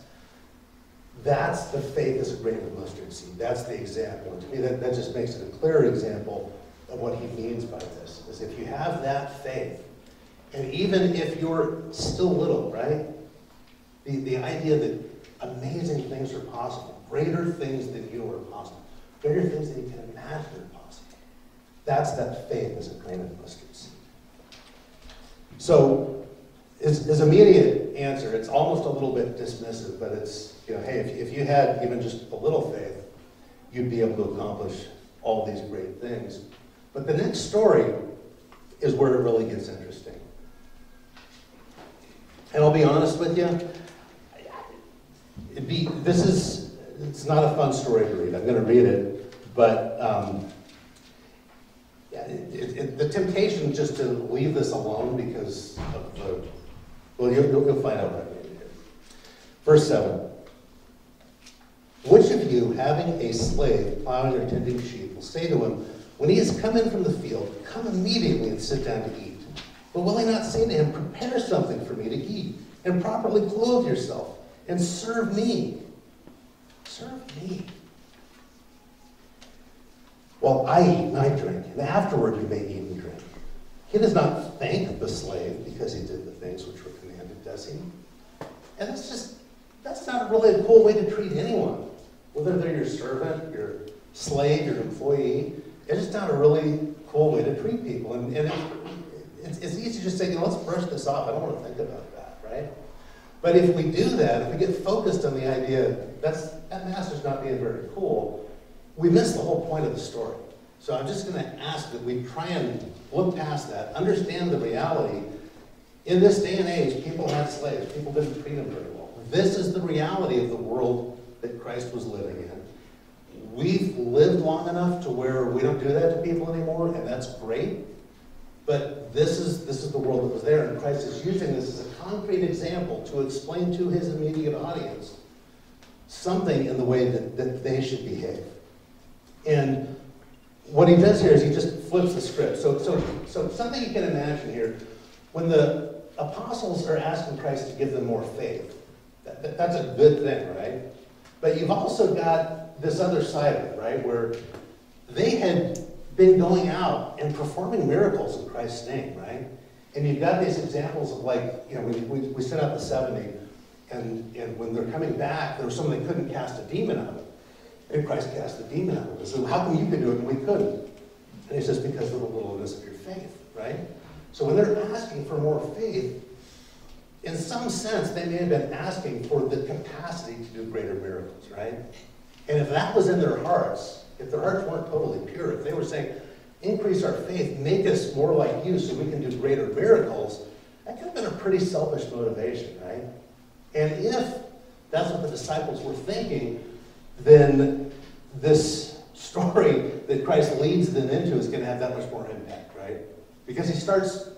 that's the faith as a grain of mustard seed. That's the example. And to me, that, that just makes it a clear example of what he means by this. Is if you have that faith, and even if you're still little, right? The, the idea that amazing things are possible, greater things than you are possible, greater things than you can imagine are possible. That's that faith as a grain of mustard seed. So his, his immediate answer, it's almost a little bit dismissive, but it's, you know, hey, if, if you had even just a little faith, you'd be able to accomplish all these great things. But the next story is where it really gets interesting. And I'll be honest with you, be, this is, it's not a fun story to read. I'm going to read it, but um, yeah, it, it, the temptation just to leave this alone because of the, well, you'll, you'll find out what I mean. Verse 7. Which of you, having a slave plowing or tending sheep, will say to him, when he has come in from the field, come immediately and sit down to eat? But will he not say to him, prepare something for me to eat, and properly clothe yourself, and serve me? Serve me. While I eat and I drink, and afterward you may eat and drink. He does not thank the slave because he did the things which were commanded, does he? And that's just, that's not really a cool way to treat anyone. Whether they're your servant, your slave, your employee, It's just not a really cool way to treat people. And, and it, it's, it's easy to just say, you know, let's brush this off. I don't want to think about that, right? But if we do that, if we get focused on the idea that's that master's not being very cool, we miss the whole point of the story. So I'm just going to ask that we try and look past that, understand the reality. In this day and age, people had slaves. People didn't treat them very well. This is the reality of the world that Christ was living in. We've lived long enough to where we don't do that to people anymore, and that's great. But this is, this is the world that was there, and Christ is using this as a concrete example to explain to his immediate audience something in the way that, that they should behave. And what he does here is he just flips the script. So, so, so something you can imagine here, when the apostles are asking Christ to give them more faith, that, that, that's a good thing, right? But you've also got this other side of it, right, where they had been going out and performing miracles in Christ's name, right? And you've got these examples of like, you know, we, we, we sent out the 70, and, and when they're coming back, there was someone they couldn't cast a demon out of. And Christ cast the demon out of them. So how come you could do it and we couldn't? And he says, because of the littleness of your faith, right? So when they're asking for more faith, in some sense, they may have been asking for the capacity to do greater miracles, right? And if that was in their hearts, if their hearts weren't totally pure, if they were saying, increase our faith, make us more like you so we can do greater miracles, that could have been a pretty selfish motivation, right? And if that's what the disciples were thinking, then this story that Christ leads them into is going to have that much more impact, right? Because he starts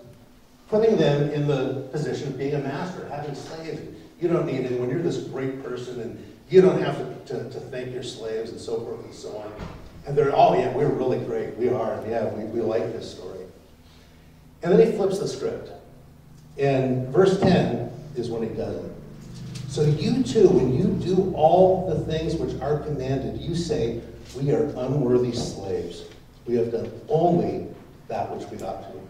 putting them in the position of being a master, having slaves. You don't need anyone. You're this great person, and you don't have to, to, to thank your slaves and so forth and so on. And they're, oh, yeah, we're really great. We are. Yeah, we, we like this story. And then he flips the script. And verse 10 is when he does it. So you too, when you do all the things which are commanded, you say, We are unworthy slaves. We have done only that which we ought to.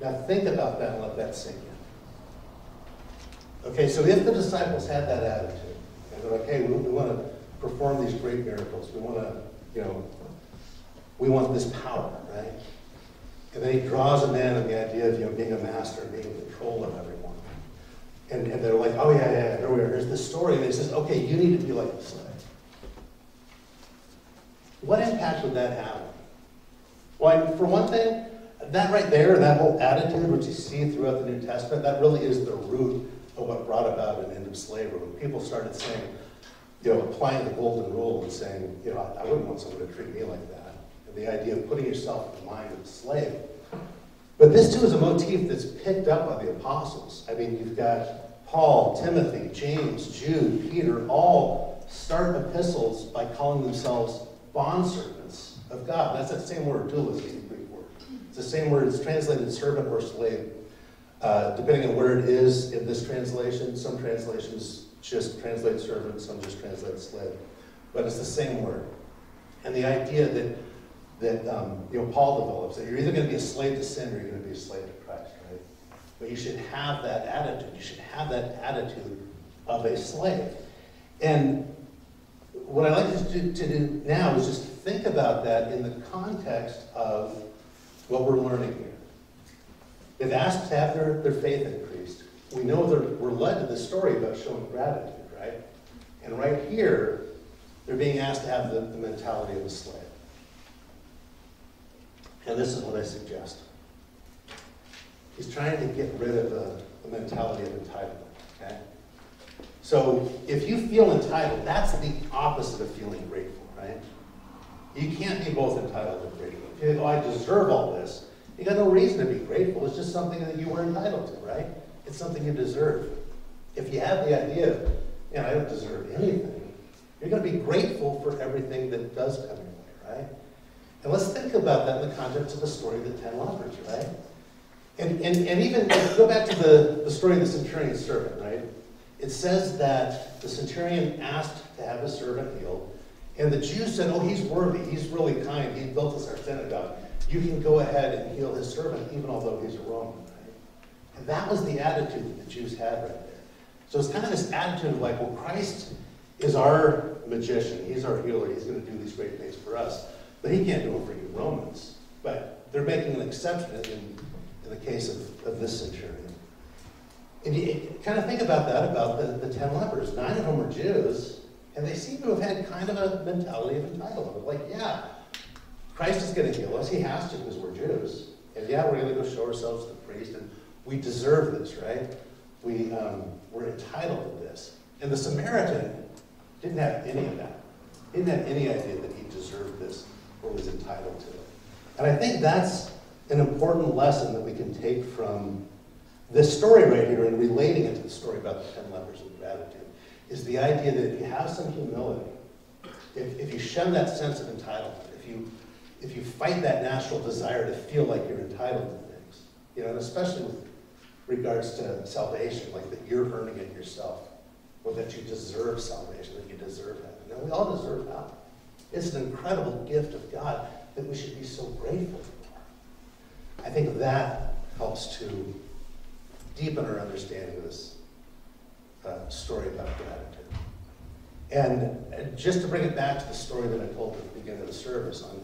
Now think about that and let that sink in. Okay, so if the disciples had that attitude, and they're like, hey, we, we want to perform these great miracles, we want to, you know, we want this power, right? And then he draws them in on the idea of you know, being a master, being in control of everyone. And, and they're like, oh, yeah, yeah, here we are. Here's the story. And he says, okay, you need to be like slave. What impact would that have? Well, for one thing, that right there, that whole attitude, which you see throughout the New Testament, that really is the root of what brought about an end of slavery. When people started saying, you know, applying the golden rule and saying, you know, I, I wouldn't want someone to treat me like that. And the idea of putting yourself in the mind of a slave. But this too is a motif that's picked up by the apostles. I mean, you've got Paul, Timothy, James, Jude, Peter, all start epistles by calling themselves bondservants of God. That's that same word, is the same word, it's translated servant or slave. Uh, depending on where it is in this translation, some translations just translate servant, some just translate slave. But it's the same word. And the idea that that um, you know Paul develops that you're either going to be a slave to sin or you're going to be a slave to Christ, right? But you should have that attitude. You should have that attitude of a slave. And what I like to do, to do now is just think about that in the context of what we're learning here. They've asked to have their, their faith increased. We know that we're led to the story about showing gratitude, right? And right here, they're being asked to have the, the mentality of a slave. And this is what I suggest. He's trying to get rid of the, the mentality of entitlement, okay? So if you feel entitled, that's the opposite of feeling grateful, right? You can't be both entitled and grateful. Oh, I deserve all this, you got no reason to be grateful. It's just something that you were entitled to, right? It's something you deserve. If you have the idea you know, I don't deserve anything, you're going to be grateful for everything that does come your way, right? And let's think about that in the context of the story of the ten lepers, right? And, and, and even go back to the, the story of the centurion's servant, right? It says that the centurion asked to have his servant healed, and the Jews said, Oh, he's worthy, he's really kind, he built us our synagogue. You can go ahead and heal his servant, even although he's a Roman, right? And that was the attitude that the Jews had right there. So it's kind of this attitude of like, well, Christ is our magician, he's our healer, he's going to do these great things for us. But he can't do them for you Romans. But they're making an exception in, in the case of, of this centurion. And you kind of think about that, about the, the ten lepers. Nine of them were Jews, and they seem to have had kind of a mentality of entitlement. Like, yeah, Christ is going to heal us. He has to because we're Jews. And yeah, we're going to go show ourselves to the priest, and we deserve this, right? We, um, we're entitled to this. And the Samaritan didn't have any of that. Didn't have any idea that he deserved this or was entitled to it. And I think that's an important lesson that we can take from this story right here and relating it to the story about the ten lepers of gratitude is the idea that if you have some humility, if, if you shun that sense of entitlement, if you if you fight that natural desire to feel like you're entitled to things, you know, and especially with regards to salvation, like that you're earning it yourself, or that you deserve salvation, that you deserve heaven. Now, we all deserve heaven. It's an incredible gift of God that we should be so grateful for. I think that helps to deepen our understanding of this uh, story about gratitude. And just to bring it back to the story that I told at the beginning of the service on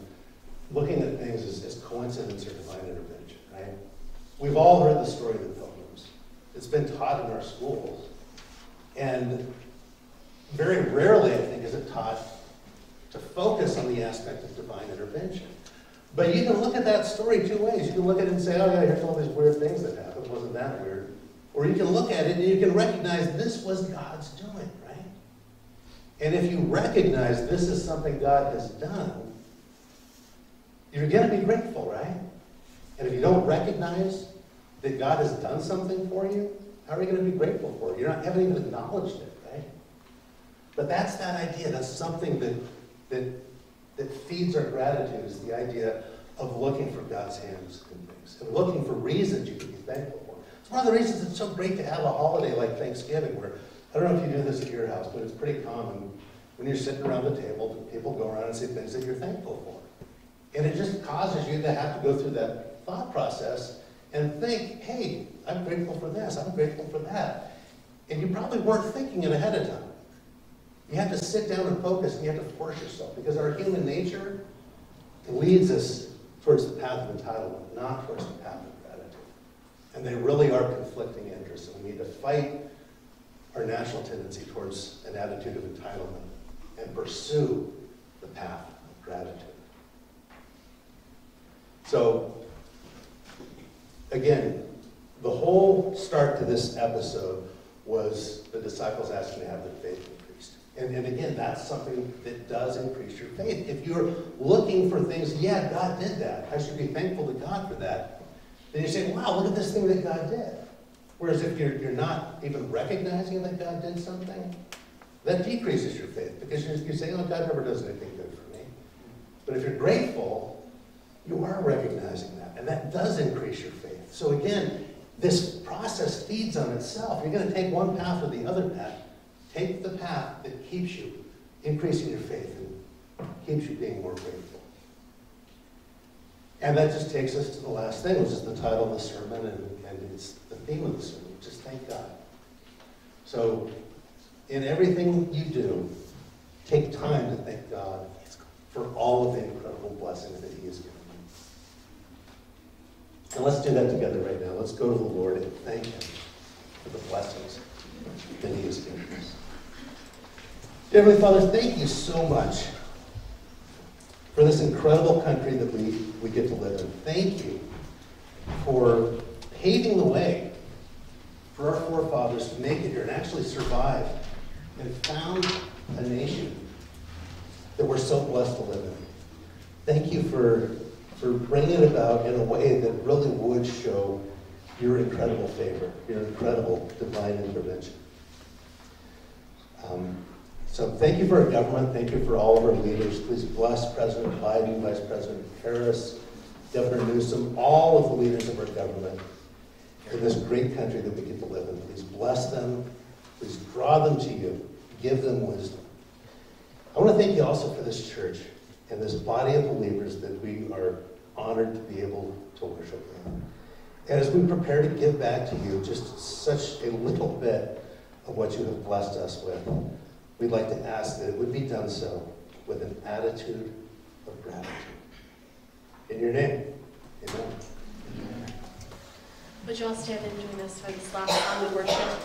looking at things as, as coincidence or divine intervention, right? We've all heard the story of the pilgrims. It's been taught in our schools. And very rarely, I think, is it taught to focus on the aspect of divine intervention. But you can look at that story two ways. You can look at it and say, oh yeah, here's all these weird things that happened. Wasn't that weird? Or you can look at it and you can recognize this was God's doing, right? And if you recognize this is something God has done, you're going to be grateful, right? And if you don't recognize that God has done something for you, how are you going to be grateful for it? You're not haven't even acknowledged it, right? But that's that idea. That's something that that that feeds our gratitude is the idea of looking for God's hands in things and looking for reasons you can be thankful. It's one of the reasons it's so great to have a holiday like Thanksgiving, where I don't know if you do this at your house, but it's pretty common when you're sitting around the table, people go around and say things that you're thankful for. And it just causes you to have to go through that thought process and think, hey, I'm grateful for this, I'm grateful for that. And you probably weren't thinking it ahead of time. You have to sit down and focus, and you have to force yourself, because our human nature leads us towards the path of entitlement, not towards the path of. And they really are conflicting interests, and we need to fight our national tendency towards an attitude of entitlement and pursue the path of gratitude. So, again, the whole start to this episode was the disciples asking to have their faith increased. And, and again, that's something that does increase your faith. If you're looking for things, yeah, God did that. I should be thankful to God for that. Then you say, wow, look at this thing that God did. Whereas if you're, you're not even recognizing that God did something, that decreases your faith because you're, you're saying, oh, God never does anything good for me. But if you're grateful, you are recognizing that, and that does increase your faith. So again, this process feeds on itself. You're going to take one path or the other path. Take the path that keeps you increasing your faith and keeps you being more grateful. And that just takes us to the last thing, which is the title of the sermon, and, and it's the theme of the sermon, just thank God. So, in everything you do, take time to thank God for all of the incredible blessings that He has given you. And let's do that together right now. Let's go to the Lord and thank Him for the blessings that He has given us. Heavenly Father, thank you so much for this incredible country that we, we get to live in. Thank you for paving the way for our forefathers to make it here and actually survive and found a nation that we're so blessed to live in. Thank you for, for bringing it about in a way that really would show your incredible favor, your incredible divine intervention. Um, so thank you for our government. Thank you for all of our leaders. Please bless President Biden, Vice President Harris, Governor Newsom, all of the leaders of our government in this great country that we get to live in. Please bless them. Please draw them to you. Give them wisdom. I want to thank you also for this church and this body of believers that we are honored to be able to worship in. And as we prepare to give back to you just such a little bit of what you have blessed us with, we'd like to ask that it would be done so with an attitude of gratitude. In your name, amen. Would you all stand and join us for this last round of worship?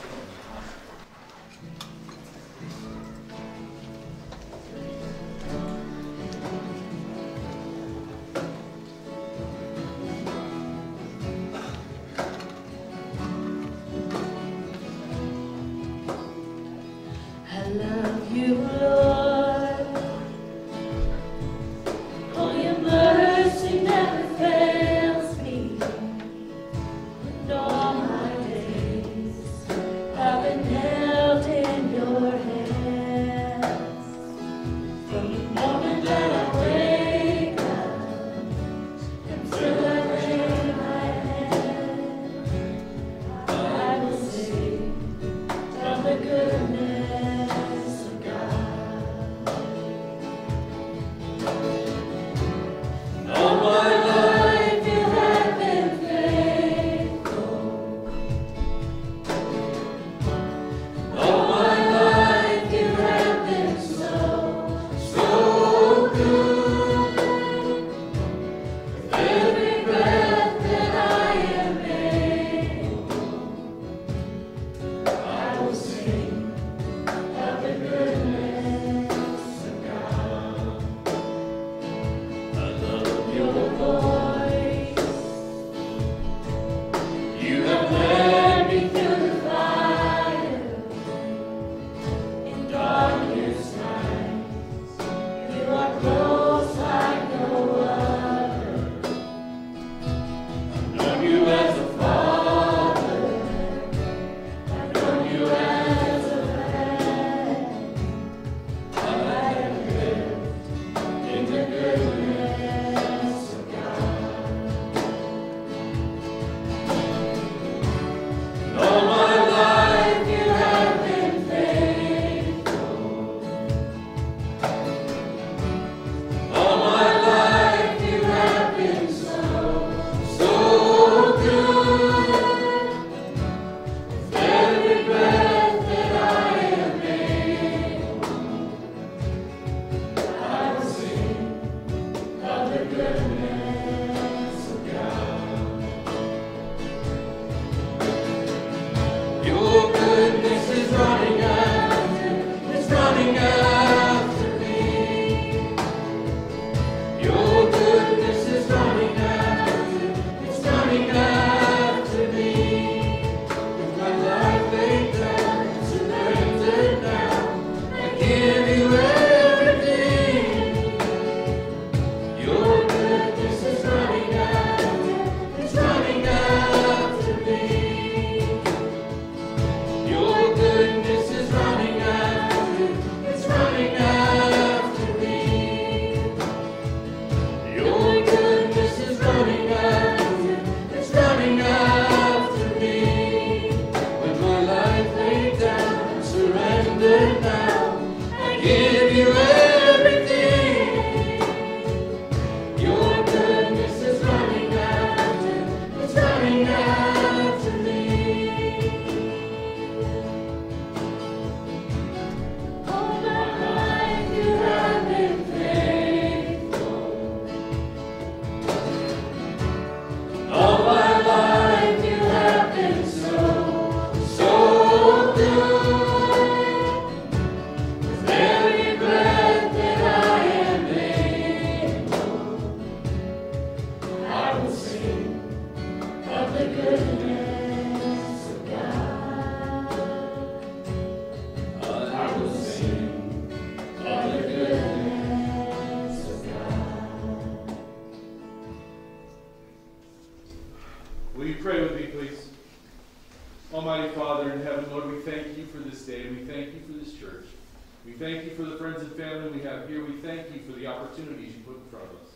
We thank you for the friends and family we have here. We thank you for the opportunities you put in front of us.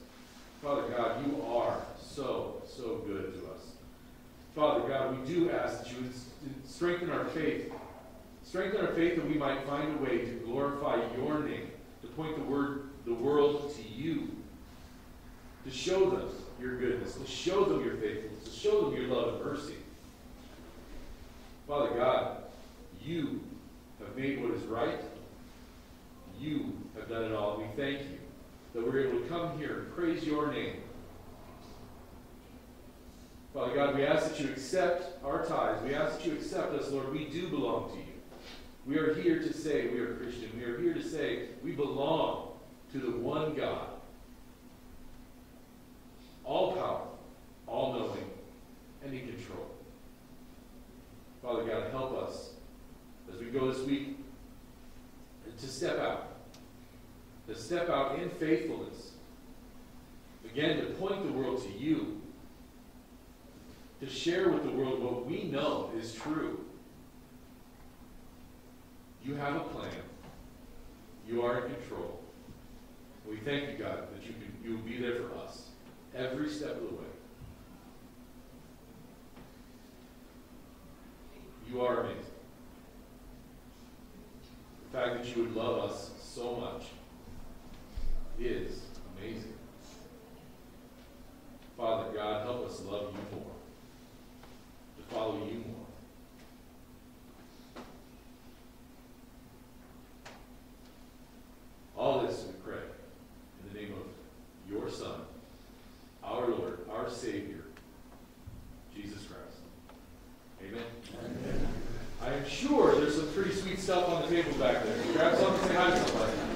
Father God, you are so, so good to us. Father God, we do ask that you would strengthen our faith. Strengthen our faith that we might find a way to glorify your name, to point the, word, the world to you, to show them your goodness, to show them your faithfulness, to show them your love and mercy. Father God, you have made what is right you have done it all. We thank you that we're able to come here and praise your name. Father God, we ask that you accept our tithes. We ask that you accept us, Lord. We do belong to you. We are here to say we are Christian. We are here to say we belong to the one God. All powerful, all knowing, and in control. Father God, help us as we go this week to step out. To step out in faithfulness. Again, to point the world to you. To share with the world what we know is true. You have a plan. You are in control. We thank you, God, that you you will be there for us every step of the way. You are amazing. The fact that you would love us so much is amazing. Father God, help us love you more, to follow you more. All this we pray in the name of your Son, our Lord, our Savior, Jesus Christ. Amen. I am sure there's some pretty sweet stuff on the table back there. Grab something, say hi to somebody.